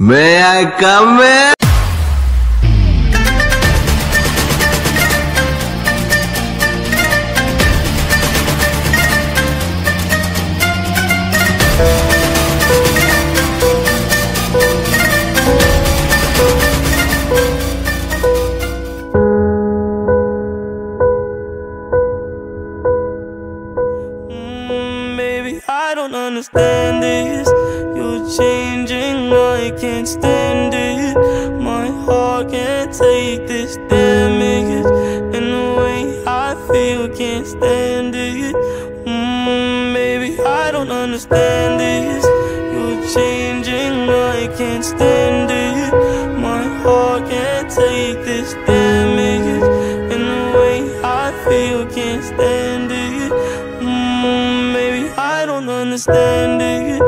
May I come in? Don't understand this. You're changing, I can't stand it. My heart can't take this damage. And the way I feel, can't stand it. Mm, baby, I don't understand this. You're changing, I can't stand it. My heart can't take this damage. Don't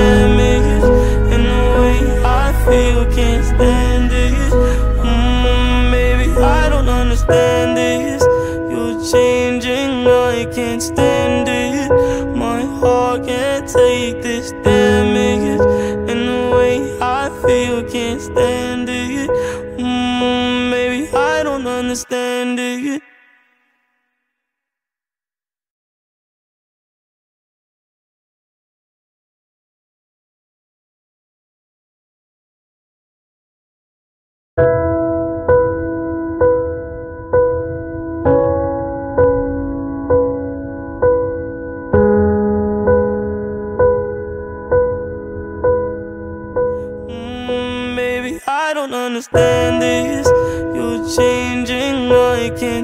Take this damage.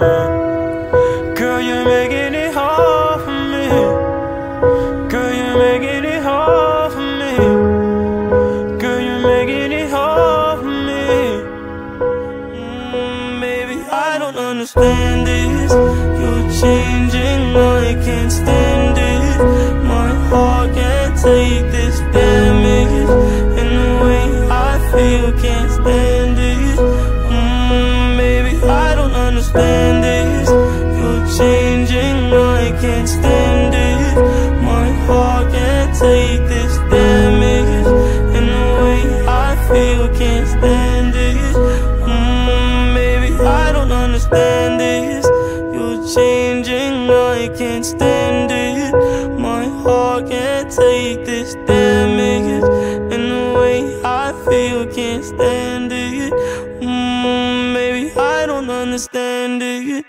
Girl, you're making it hard for me. Girl, you're making it hard for me. Girl, you're making it hard for me. Mm, baby, I don't understand this. You're changing, I can't stand it. My heart can't take understand this. You're changing, I can't stand it. My heart can't take this damage. And the way I feel, can't stand it. Mm, baby, I don't understand this. You're changing, I can't stand கண்டு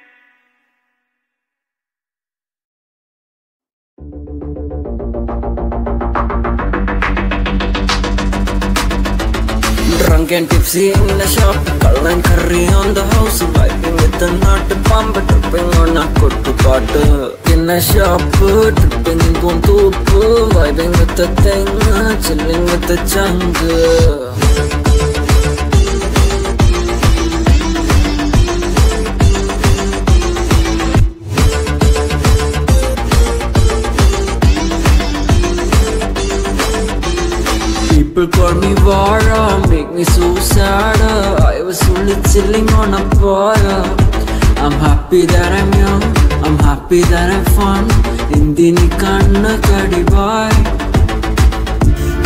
drunk and tipsy in the shop Cull and curry on the house Vibing with the nut bomb Tripping on a kottu பாட்டு என்ன shop tripping போம் தூப்பு vibing with தெங்க chilling with சங்கு People call me Vara, make me so sad. I was only chilling on a bar. I'm happy that I'm young, I'm happy that I'm fun. Indini kanna kadibai.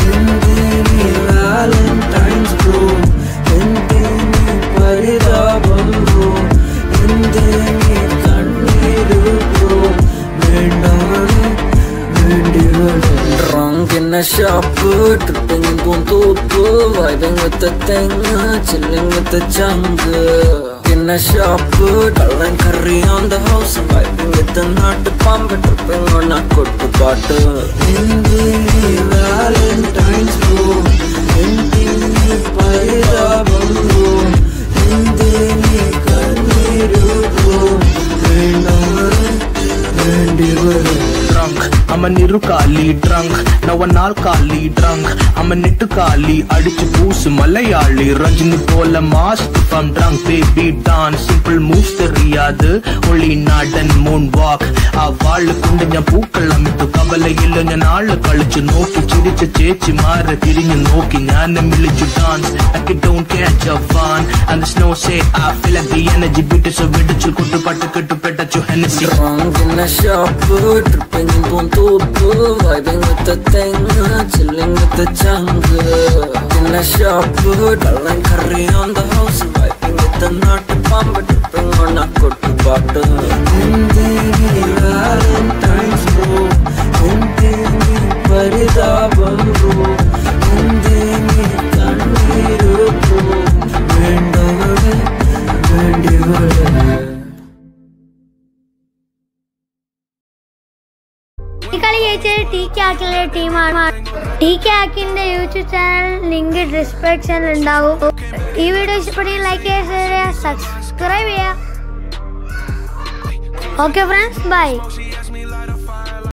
Indini Valentine's bro. In a shop, tripping in Puntupu, vibing with the thing, chilling with the jungle. In a shop, culling curry on the house, vibing with the nut pump, tripping on a good kuttu In the Valentine's room, in the paridabam bro, in the அவன் இரு காலி trunk நான் நாள் காலி trunk அவன் net காலி அடிச்சு பூசு மலையாளி. ரஞ்சினி போல மாஸ்ட் பம் drunk baby dance simple moves தெரியாது. ஒளி நாடன் மூன் வாக் அவ்வாழு கொண்டு ஞா பூக்கள் அமைத்து கவலை இல்லை ஞா நாள் கழிச்சு நோக்கி சிரிச்சு சேச்சு மாற திரிஞ்சு நோக்கி ஞானம் இழிச்சு டான்ஸ் அக்கிட்ட catch up fun. And the snow say I feel like the energy beat is so விடுச்சு குட்டு பாட்டு கட்டு பெட்டச்சு ஹெனசி வாங்குன ஷாப்பு ட்ரிப்பிங் போம் தூப்பு வைபிங் வித் தேங்க சில்லிங் வித் சங்கு வாங்குன ஷாப்பு டல்லங் கறி on the house vibing with நாட்டு பாம்பு ட்ரிப்பிங் ஒன்னா கொட்டு பாட்டு பரிதாபம் ரூ ടി യൂട്യൂബ് ചാനൽ ലിങ്ക് ഡിസ്ക്രിപ്ഷനിൽ ഉണ്ടാവും. ഈ വീഡിയോ ഇഷ്ടപ്പെടുക ലൈക്ക് ചെയ്യുക സബ്സ്ക്രൈബ് ചെയ്യുക ഓക്കെ ഫ്രണ്ട്സ് ബൈ